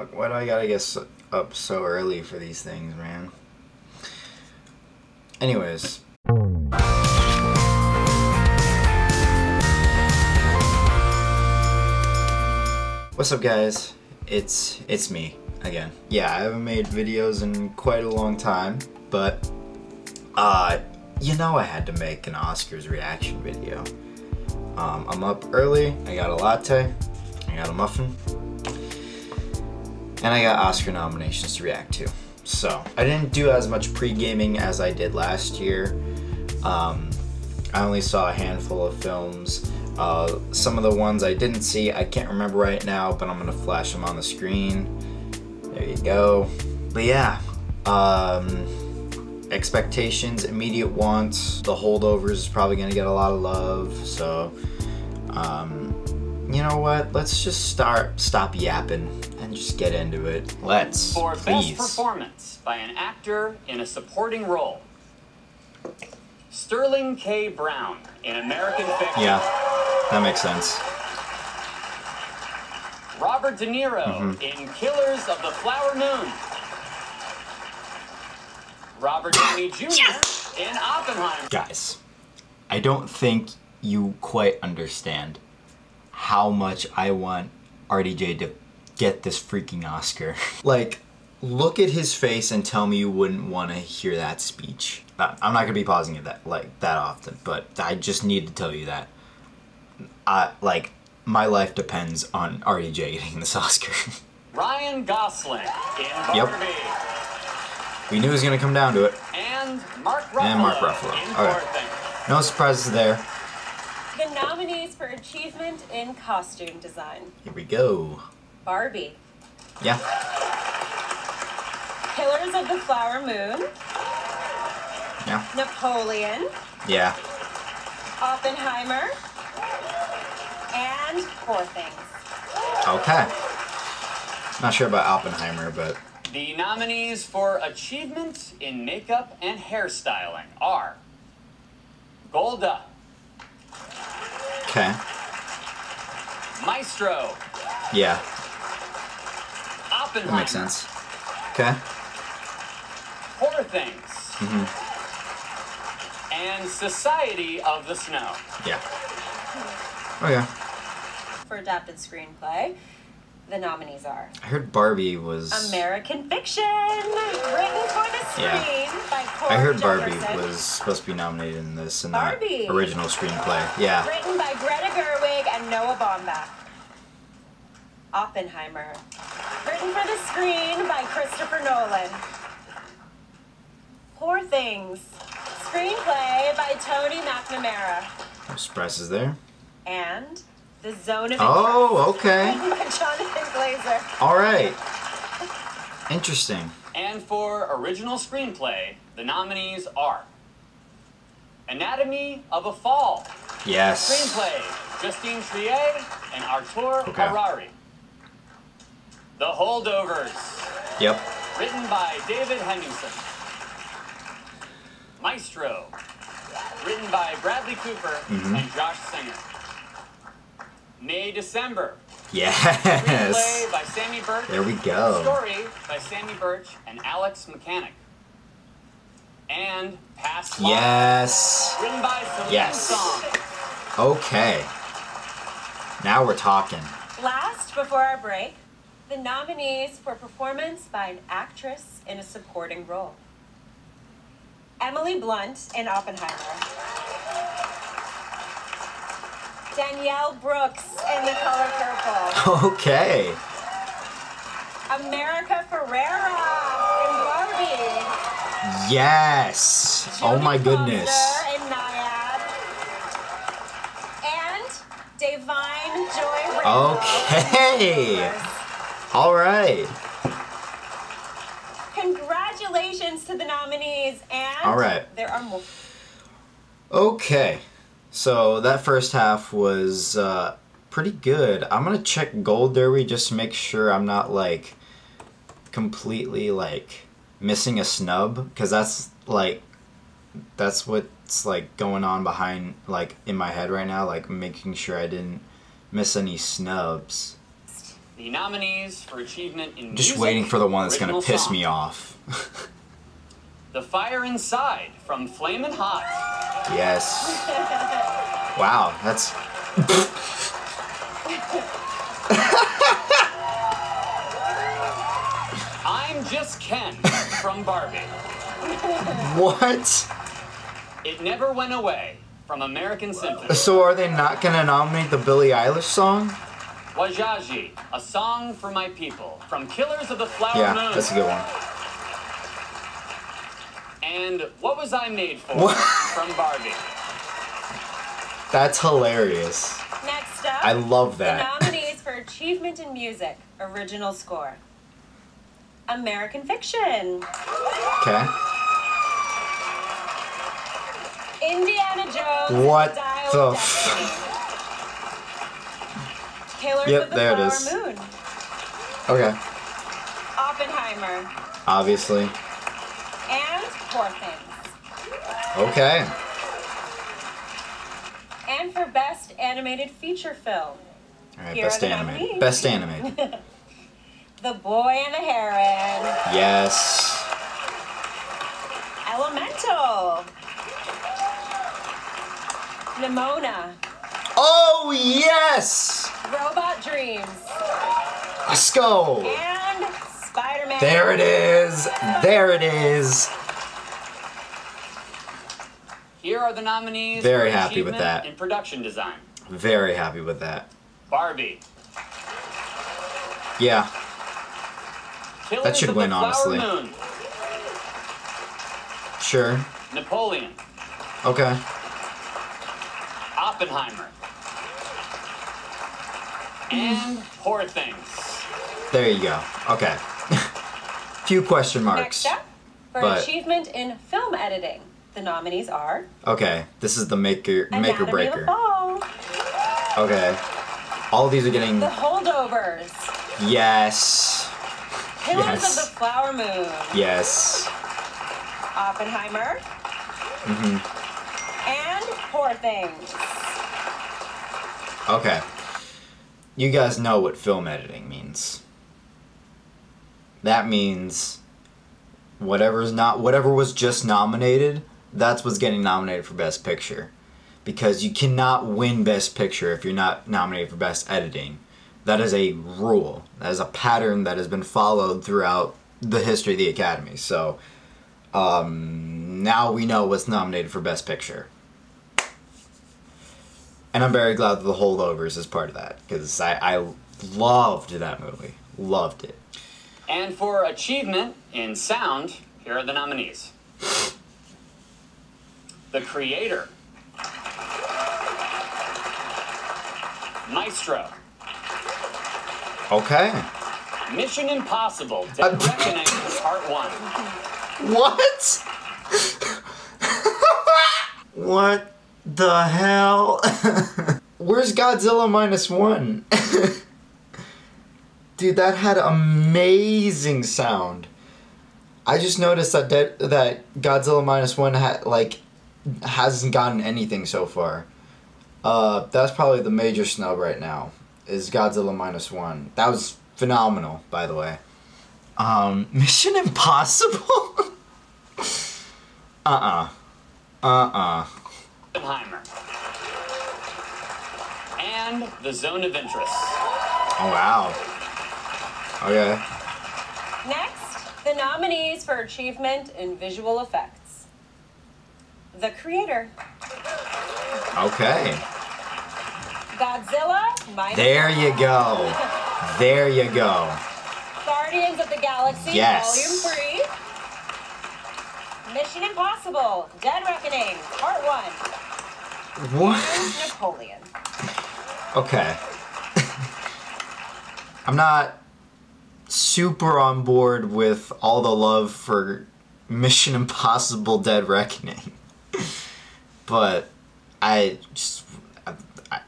Fuck, why do I gotta get so, up so early for these things, man? Anyways. What's up guys? It's it's me again. Yeah, I haven't made videos in quite a long time, but uh you know I had to make an Oscars reaction video. Um, I'm up early, I got a latte, I got a muffin, and I got Oscar nominations to react to. So, I didn't do as much pre-gaming as I did last year. Um, I only saw a handful of films. Uh, some of the ones I didn't see, I can't remember right now, but I'm gonna flash them on the screen. There you go. But yeah, um, expectations, immediate wants. The holdovers is probably gonna get a lot of love. So, um, you know what? Let's just start, stop yapping, and just get into it. Let's, For please. best performance by an actor in a supporting role. Sterling K. Brown in American Fiction. Yeah, that makes sense. Robert De Niro Mm-hmm. in Killers of the Flower Moon. Robert Downey Jr. in Oppenheimer. Guys, I don't think you quite understand how much I want RDJ to get this freaking Oscar. like, look at his face and tell me you wouldn't want to hear that speech. I'm not gonna be pausing it that like that often, but I just need to tell you that. I like my life depends on RDJ getting this Oscar. Ryan Gosling in Barbie. Yep. we knew it was gonna come down to it. And Mark Ruffalo, And Mark Ruffalo. in Okay. No surprises there. The nominees for achievement in costume design Here we go. Barbie, Yeah. Killers of the Flower Moon, Yeah. Napoleon, Yeah. Oppenheimer, and Poor Things. Okay. Not sure about Oppenheimer, but The nominees for achievement in makeup and hairstyling are Golda, okay. Maestro, Yeah, Oppenheimer, that makes sense. Okay. Poor Things, Mm-hmm. and Society of the Snow. Yeah. Oh yeah. For adapted screenplay, the nominees are I heard Barbie was. American Fiction, written for the screen Yeah. by Cord I heard Barbie Jefferson, was supposed to be nominated in this in that Barbie. original screenplay. Yeah. written by Greta Gerwig and Noah Baumbach. Oppenheimer, written for the screen by Christopher Nolan. Poor Things, screenplay by Tony McNamara. No surprises there. And The Zone of Oh, okay. by Jonathan Glazer. All right. Interesting. And for original screenplay, the nominees are Anatomy of a Fall, Yes. screenplay Justine Triet and Arthur Okay. Harari. The Holdovers, Yep. written by David Hemingson. Maestro, written by Bradley Cooper Mhm. and Josh Singer. May December, Yes. screenplay by Samy Burch. There we go. Story by Samy Burch and Alex Mechanik. And Past Lives, Yes. written by Celine Yes. Song. Okay. Now we're talking. Last, before our break, the nominees for performance by an actress in a supporting role. Emily Blunt in Oppenheimer. Danielle Brooks in The Color Purple. Okay. America Ferrera in Barbie. Yes. Oh my goodness. In Nyad. And Da'Vine Joy Randolph. Okay. All right. Congratulations to the nominees, and All right. there are more. Okay. So that first half was uh, pretty good. I'm gonna check Gold Derby just to make sure I'm not like completely like missing a snub because that's like that's what's like going on behind like in my head right now like making sure I didn't miss any snubs. The nominees for achievement in Just music, waiting for the one that's gonna original piss song. me off. The Fire Inside from Flamin' Hot. yes. Wow, that's I'm Just Ken from Barbie. what? It Never Went Away from American Symphony. So are they not gonna nominate the Billie Eilish song? Wahzhazhe, a song for my people from Killers of the Flower Yeah, Moon. that's a good one. And What Was I Made For What? from Barbie. That's hilarious. Next up, I love the that. nominees for Achievement in Music, Original Score. American Fiction, Okay. Indiana Jones, What Dial the of Destiny, Killers Yep, of the there it is. Moon, Okay. Oppenheimer, Obviously. and Poor Things. Okay. And for Best Animated Feature Film, All right, Here best animated. nominees. Best animated. The Boy and the Heron, yes. Elemental, Nimona, Oh yes! Robot Dreams, Let's go. and Spider-Man. There it is. There it is. Here are the nominees Very for happy with that. in production design. Very happy with that. Barbie. Yeah. Killers should of win, the Flower honestly. Moon. Sure. Napoleon. Okay. Oppenheimer. And Poor Things. There you go. Okay. Few question marks. Next up, for But- achievement in film editing, the nominees are Okay. This is the maker make or Anatomy of breaker. Fall, Okay. All of these are getting The Holdovers, yes. Killers Yes. of the Flower Moon, Yes. Oppenheimer, Mhm. and Poor Things. Okay. You guys know what film editing means. That means whatever's not whatever was just nominated, that's what's getting nominated for best picture. Because you cannot win best picture if you're not nominated for best editing. That is a rule. That is a pattern that has been followed throughout the history of the Academy. So um, now we know what's nominated for best picture. And I'm very glad that The Holdovers is part of that because I, I loved that movie. Loved it. And for achievement in sound, here are the nominees. The Creator. Maestro. Okay. Mission Impossible Uh, Dead Reckoning Part 1. What? what the hell? Where's Godzilla minus one? Dude, that had amazing sound. I just noticed that de- that Godzilla minus one ha- like hasn't gotten anything so far. Uh, that's probably the major snub right now. Is Godzilla minus one? That was phenomenal, by the way. Um, Mission Impossible. uh uh-uh. uh. Oppenheimer. And The Zone of Interest. Oh wow. Okay. Next, the nominees for achievement in visual effects. The Creator, Okay. Godzilla, minus There you go. There you go. Guardians of the Galaxy, Yes. Volume 3. Mission Impossible, Dead Reckoning, Part 1. What? Napoleon. Okay. I'm not super on board with all the love for Mission Impossible Dead Reckoning. but I just I,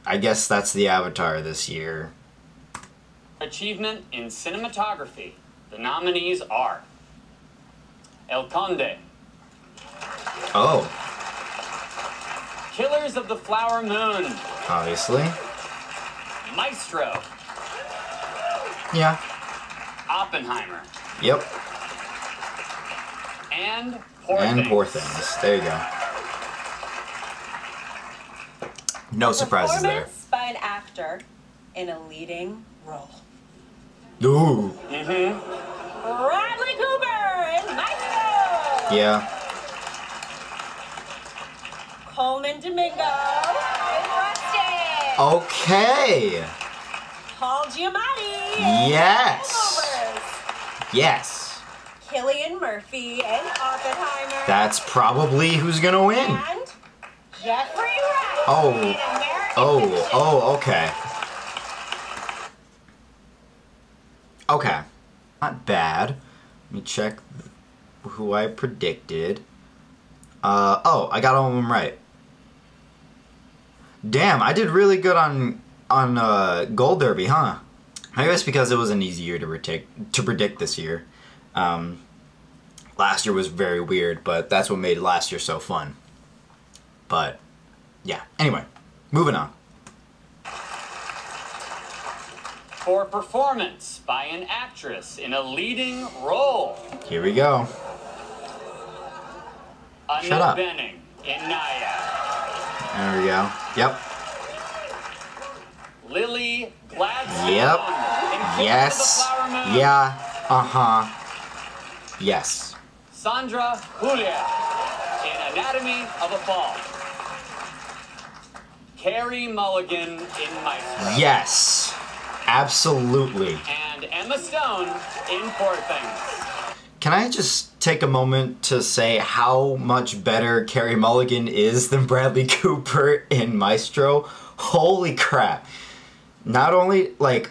I guess that's the avatar this year. Achievement in cinematography. The nominees are El Conde, Oh, Killers of the Flower Moon, obviously. Maestro, Yeah. Oppenheimer, Yep. and Poor and Things. poor things. There you go. No surprises there. Performance by an actor in a leading role. Ooh. Mhm. Bradley Cooper in Maestro. Yeah. Colman Domingo. Okay. Paul Giamatti Yes. Yes. Cillian Murphy and Oppenheimer. That's probably who's gonna win. And Jeffrey Wright Oh. Oh, oh, okay. Okay. Not bad. Let me check who I predicted. Uh, oh, I got all of them right. Damn, I did really good on on uh, Gold Derby, huh? I guess because it was an easy year to predict to predict this year. Um, last year was very weird, but that's what made last year so fun. But yeah. Anyway, moving on. For performance by an actress in a leading role, Here we go. Annette up. Bening in Nyad, There we go. Yep. Lily Gladstone Yep. in Killers of the Yes. Yeah. Uh huh. Yes. Sandra Hüller in Anatomy of a Fall, Carey Mulligan in Maestro, Yes. Absolutely. and Emma Stone in Poor Things. Can I just take a moment to say how much better Carey Mulligan is than Bradley Cooper in Maestro? Holy crap. Not only, like,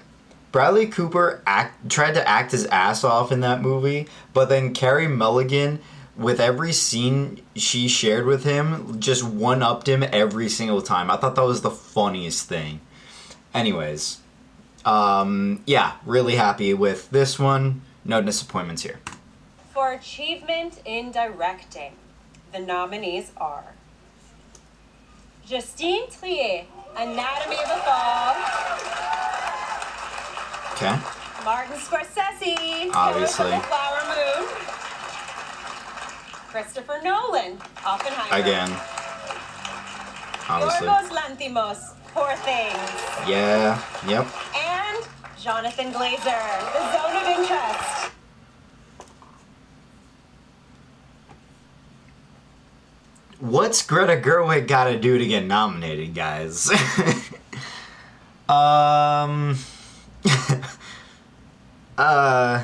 Bradley Cooper act, tried to act his ass off in that movie, but then Carey Mulligan, with every scene she shared with him, just one upped him every single time. I thought that was the funniest thing. Anyways, um, yeah, really happy with this one. No disappointments here. For achievement in directing, the nominees are Justine Triet, Anatomy of a Fall, Okay. Martin Scorsese, Obviously. the Flower Moon, Christopher Nolan, Oppenheimer, Again. Obviously. Yorgos Lanthimos, Poor Things, Yeah. Yep. and Jonathan Glazer, The Zone of Interest. What's Greta Gerwig got to do to get nominated, guys? um. uh.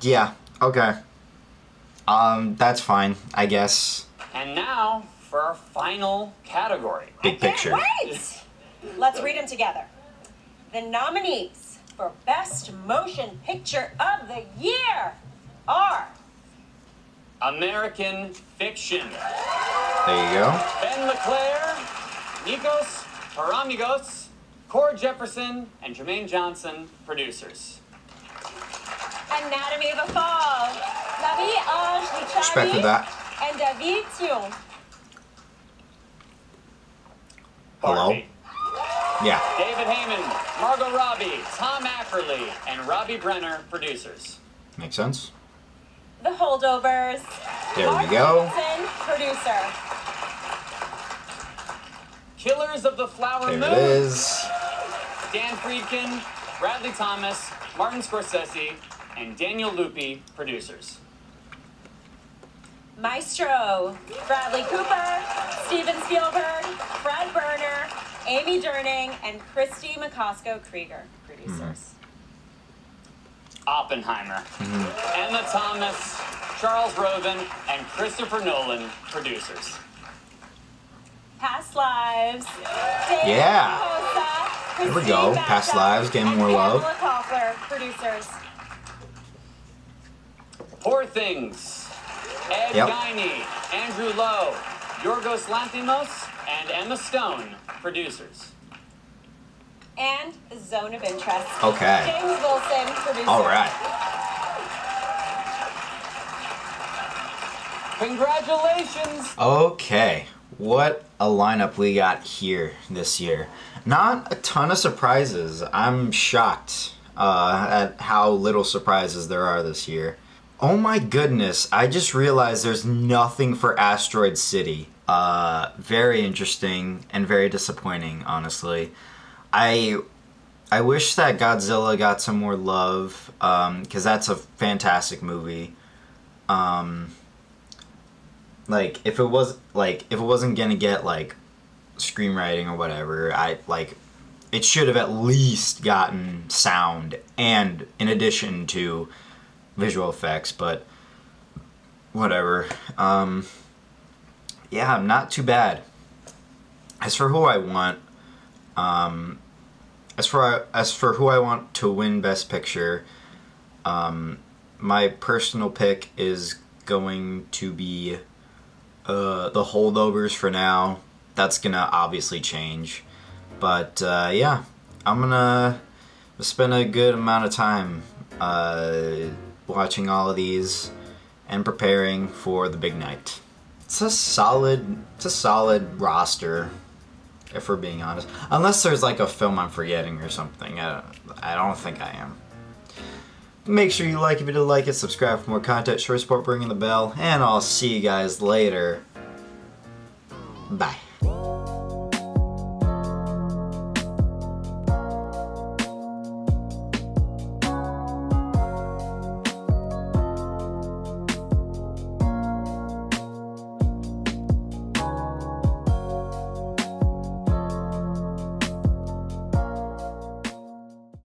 Yeah. Okay. Um. That's fine. I guess. And now for our final category. Big picture. Wait! Let's read them together. The nominees for Best Motion Picture of the Year are American Fiction. There you go. Ben LeClair, Nikos Karamigios, Cord Jefferson, and Jermaine Johnson, producers. Anatomy of a Fall, Marie-Ange Luciani, Expected that. and David Thion. Hello? Barbie. Yeah. David Heyman, Margot Robbie, Tom Ackerley, and Robbie Brenner, producers. Makes sense. The Holdovers. There we go. Robinson, producer. Killers of the Flower There Moon. it is. Dan Friedkin, Bradley Thomas, Martin Scorsese, and Daniel Lupi, producers. Maestro. Bradley Cooper, Steven Spielberg, Fred Berner, Amy Durning, and Kristie Macosko Krieger, producers. Oppenheimer, Emma Thomas, Charles Roven, and Christopher Nolan, producers. Past Lives. David Yeah. Hinojosa, There we Christine go. Baca, Past Lives, getting and more love. Pamela Koffler, producers. Poor Things, Ed Yep. Guiney, Andrew Lowe, Yorgos Lanthimos, and Emma Stone, producers. And Zone of Interest. Okay. James Wilson, producer. All right. Congratulations! Okay. what a lineup we got here this year. Not a ton of surprises. I'm shocked uh, at how little surprises there are this year. Oh my goodness, I just realized there's nothing for Asteroid City. Uh, very interesting and very disappointing, honestly. I I wish that Godzilla got some more love, because um, that's a fantastic movie. Um, like if it was like if it wasn't gonna get like screenwriting or whatever, I like it should have at least gotten sound and in addition to visual effects, but whatever. Um, yeah, not too bad. As for who I want, um, as for as for who I want to win Best Picture, um, my personal pick is going to be uh, the holdovers for now. That's gonna obviously change, but uh, yeah, I'm gonna spend a good amount of time uh, watching all of these and preparing for the big night. It's a solid, it's a solid roster, if we're being honest. Unless there's like a film I'm forgetting or something. I don't, I don't think I am. Make sure you like if you did like it, subscribe for more content, short support, ringing the bell, and I'll see you guys later. Bye.